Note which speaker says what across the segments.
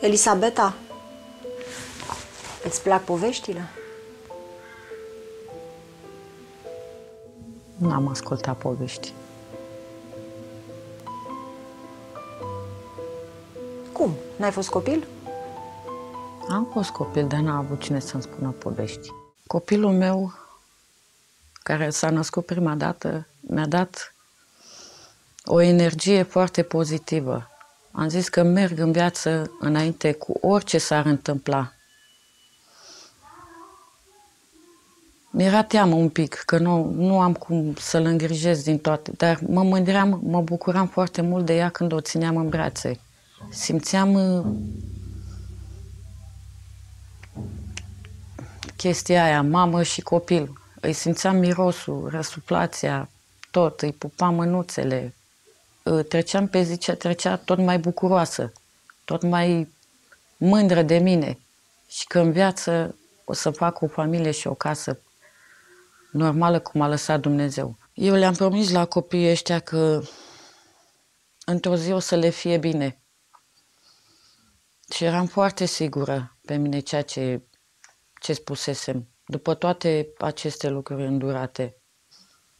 Speaker 1: Elisabeta, îți plac poveștile?
Speaker 2: N-am ascultat povești.
Speaker 1: Cum? N-ai fost copil?
Speaker 2: Am fost copil, dar n-a avut cine să-mi spună povești. Copilul meu, care s-a născut prima dată, mi-a dat o energie foarte pozitivă. Am zis că merg în viață înainte cu orice s-ar întâmpla. Mi-era teamă un pic, că nu, nu am cum să-l îngrijesc din toate, dar mă mândream, mă bucuram foarte mult de ea când o țineam în brațe. Simțeam uh, chestia aia, mamă și copil. Îi simțeam mirosul, răsuplația, tot, îi pupam mânuțele. Uh, treceam pe zi ce trecea tot mai bucuroasă, tot mai mândră de mine. Și că în viață o să fac o familie și o casă normală cum a lăsat Dumnezeu. Eu le-am promis la copiii ăștia că într-o zi o să le fie bine. Și eram foarte sigură pe mine ceea ce, ce spusesem, după toate aceste lucruri îndurate.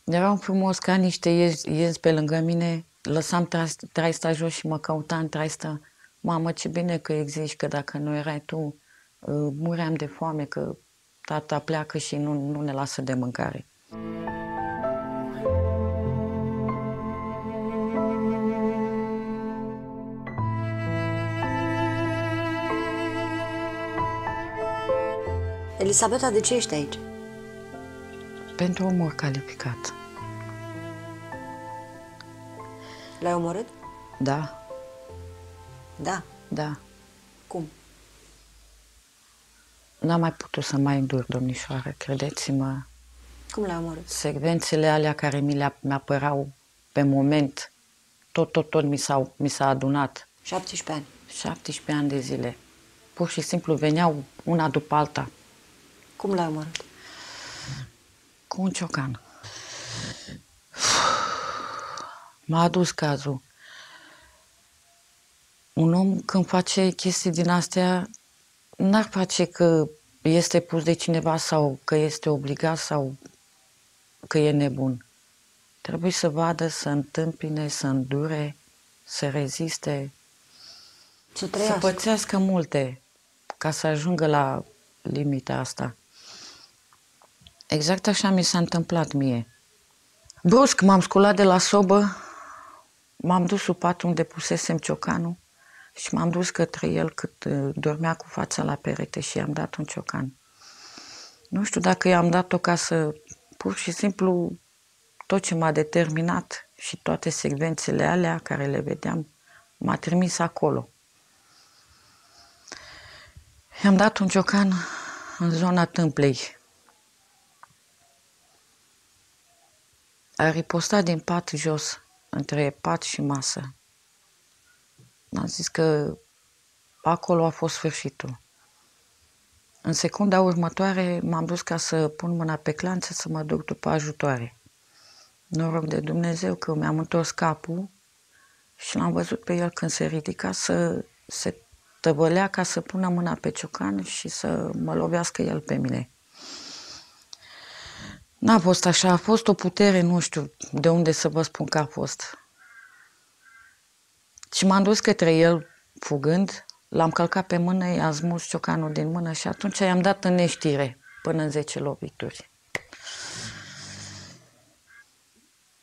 Speaker 2: Eram frumos ca niște iezi, iezi pe lângă mine, lăsam traista jos și mă căutam în traista. Mamă, ce bine că existi, că dacă nu erai tu, uh, muream de foame, că tata pleacă și nu, nu ne lasă de mâncare.
Speaker 1: Elisabeta, de ce ești aici?
Speaker 2: Pentru omor calificat.
Speaker 1: L-ai omorât?
Speaker 2: Da,
Speaker 1: Da.
Speaker 2: da.
Speaker 1: Cum?
Speaker 2: N-am mai putut să mai îndur, domnișoară, credeți-mă.
Speaker 1: Cum l-ai omorât?
Speaker 2: Secvențele alea care mi le mi-apărau pe moment, tot, tot, tot mi, s-au, mi s-a adunat.
Speaker 1: 17 ani.
Speaker 2: 17 ani de zile. Pur și simplu veneau una după alta,
Speaker 1: Cum l-ai omorât?
Speaker 2: cu un ciocan. M-a adus cazul. Un om când face chestii din astea, n-ar face că este pus de cineva sau că este obligat sau că e nebun. Trebuie să vadă, să întâmpine, să îndure, să reziste,
Speaker 1: Să
Speaker 2: să
Speaker 1: trăiască.
Speaker 2: pățească multe ca să ajungă la limita asta. Exact așa mi s-a întâmplat mie. Brusc m-am sculat de la sobă, m-am dus sub pat unde pusesem ciocanul și m-am dus către el cât uh, dormea cu fața la perete și i-am dat un ciocan. Nu știu dacă i-am dat-o ca să, pur și simplu, tot ce m-a determinat și toate secvențele alea care le vedeam, m-a trimis acolo. I-am dat un ciocan în zona tâmplei. A ripostat din pat jos, între pat și masă. Am zis că acolo a fost sfârșitul. În secunda următoare m-am dus ca să pun mâna pe clanță să mă duc după ajutoare. Noroc de Dumnezeu că mi-am întors capul și l-am văzut pe el când se ridica să se tăvălea ca să pună mâna pe ciocan și să mă lovească el pe mine. N-a fost așa, a fost o putere, nu știu de unde să vă spun că a fost. Și m-am dus către el, fugând, l-am călcat pe mână, i-am smuls ciocanul din mână și atunci i-am dat în neștire până în 10 lovituri.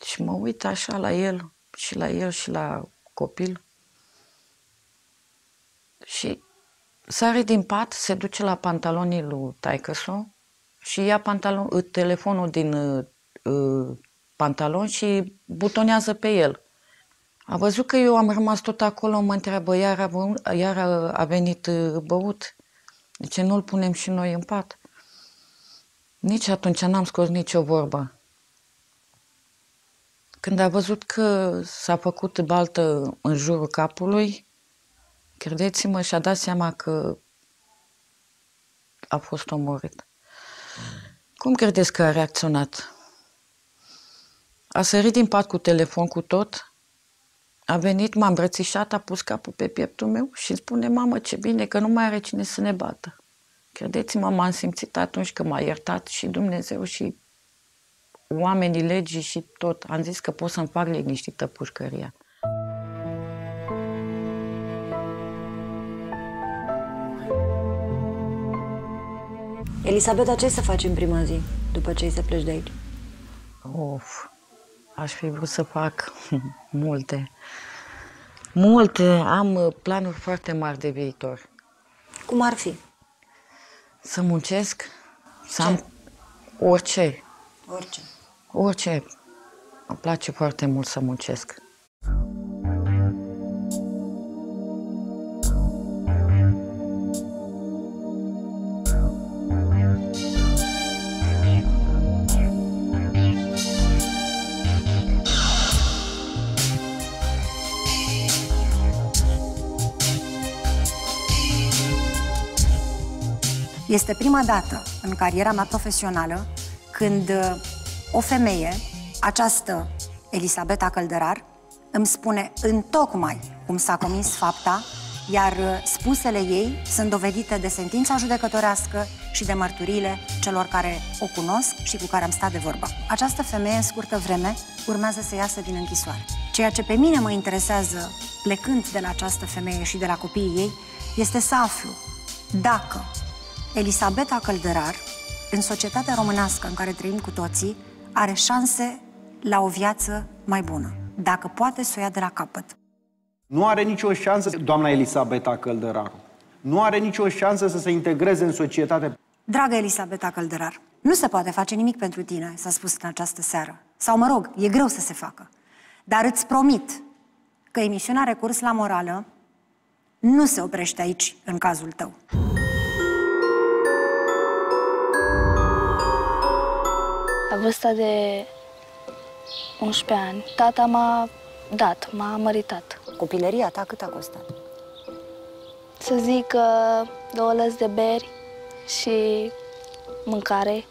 Speaker 2: Și mă uit așa la el și la el și la copil și sare din pat, se duce la pantalonii lui taicăsu și ia pantalon, uh, telefonul din uh, uh, pantalon și butonează pe el. A văzut că eu am rămas tot acolo, mă întreabă, iar a, băut, iar a, a venit uh, băut? De ce nu-l punem și noi în pat? Nici atunci n-am scos nicio vorbă. Când a văzut că s-a făcut baltă în jurul capului, credeți-mă, și-a dat seama că a fost omorât. Cum credeți că a reacționat? A sărit din pat cu telefon cu tot, A venit, m-a îmbrățișat, a pus capul pe pieptul meu și îmi spune, mamă, ce bine că nu mai are cine să ne bată. Credeți-mă, m-am simțit atunci că m-a iertat și Dumnezeu și oamenii legii și tot. Am zis că pot să-mi fac liniștită pușcăria.
Speaker 1: Elisabeta, ce să faci în prima zi, după ce ai să pleci de aici?
Speaker 2: Of, aș fi vrut să fac multe. Multe. Am uh, planuri foarte mari de viitor.
Speaker 1: Cum ar fi?
Speaker 2: Să muncesc, să am orice,
Speaker 1: Orice.
Speaker 2: orice. Îmi place foarte mult să muncesc.
Speaker 3: Este prima dată în cariera mea profesională când uh, o femeie, această Elisabeta Căldărar, îmi spune întocmai cum s-a comis fapta, iar uh, spusele ei sunt dovedite de sentința judecătorească și de mărturile celor care o cunosc și cu care am stat de vorbă. Această femeie, în scurtă vreme, urmează să iasă din închisoare. Ceea ce pe mine mă interesează, plecând de la această femeie și de la copiii ei, este să aflu dacă Elisabeta Căldărar, în societatea românească în care trăim cu toții, are șanse la o viață mai bună, dacă poate să o ia de la capăt.
Speaker 4: Nu are nicio șansă, doamna Elisabeta Căldăraru, nu are nicio șansă să se integreze în societate.
Speaker 3: Dragă Elisabeta Căldărar, nu se poate face nimic pentru tine, s-a spus în această seară. Sau, mă rog, e greu să se facă. Dar îți promit că emisiunea Recurs la Morală nu se oprește aici, în cazul tău.
Speaker 5: Vârsta de 11 ani, tata m-a dat, m-a măritat.
Speaker 1: Copilăria ta cât a costat?
Speaker 5: Să zic că două lăzi de beri și mâncare.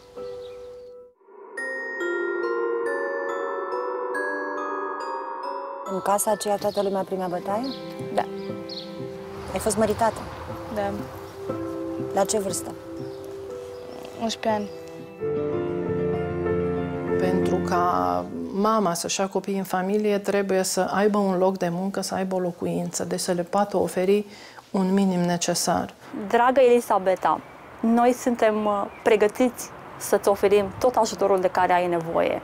Speaker 1: În casa aceea toată lumea primea bătaie?
Speaker 5: Da,
Speaker 1: Ai fost măritată.
Speaker 5: da,
Speaker 1: La ce vârstă?
Speaker 5: 11 ani.
Speaker 6: Pentru ca mama să-și ia copiii în familie, trebuie să aibă un loc de muncă, să aibă o locuință, deci să le poată oferi un minim necesar.
Speaker 7: Dragă Elisabeta, noi suntem uh, pregătiți să-ți oferim tot ajutorul de care ai nevoie,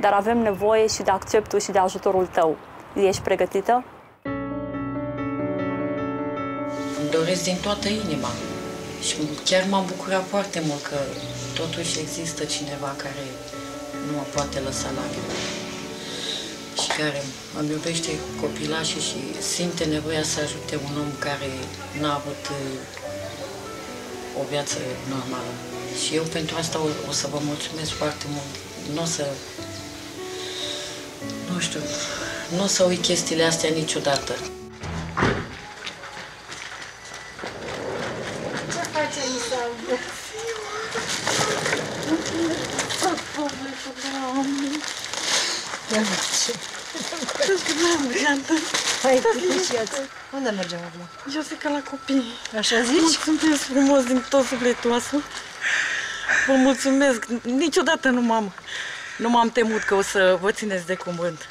Speaker 7: dar avem nevoie și de acceptul și de ajutorul tău. Ești pregătită?
Speaker 2: Îmi doresc din toată inima. Și chiar m-am bucurat foarte mult că totuși există cineva care nu mă poate lăsa lacrimi și care îmi iubește copilașii și simte nevoia să ajute un om care n-a avut uh, o viață normală. Și eu pentru asta o, o să vă mulțumesc foarte mult. Nu o să... Nu știu, nu o să uit chestiile astea niciodată.
Speaker 1: Hai, liniștiați. Unde mergem acum?
Speaker 8: Eu zic că la copii.
Speaker 1: Așa zici?
Speaker 8: Mulțumesc frumos din tot sufletul ăsta. Vă mulțumesc. Niciodată nu m-am, nu m-am temut că o să vă țineți de cuvânt.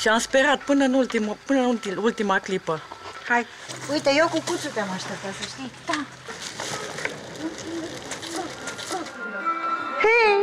Speaker 8: Și am sperat până în, ultimă, până în ulti- ultima clipă.
Speaker 1: Hai. Uite, eu cu cuțul te-am așteptat, să știi. Da.
Speaker 8: Dani,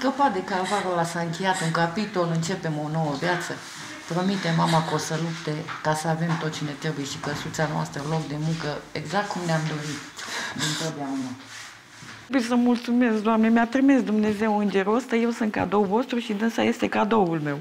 Speaker 2: scăpat de calvarul ăla, s-a încheiat un capitol, începem o nouă viață. Promite mama că o să lupte ca să avem tot ce ne trebuie și căsuța noastră, loc de muncă, exact cum ne-am dorit dintotdeauna.
Speaker 8: Trebuie să mulțumesc, Doamne, mi-a trimis Dumnezeu îngerul ăsta, eu sunt cadou vostru și dânsa este cadoul meu.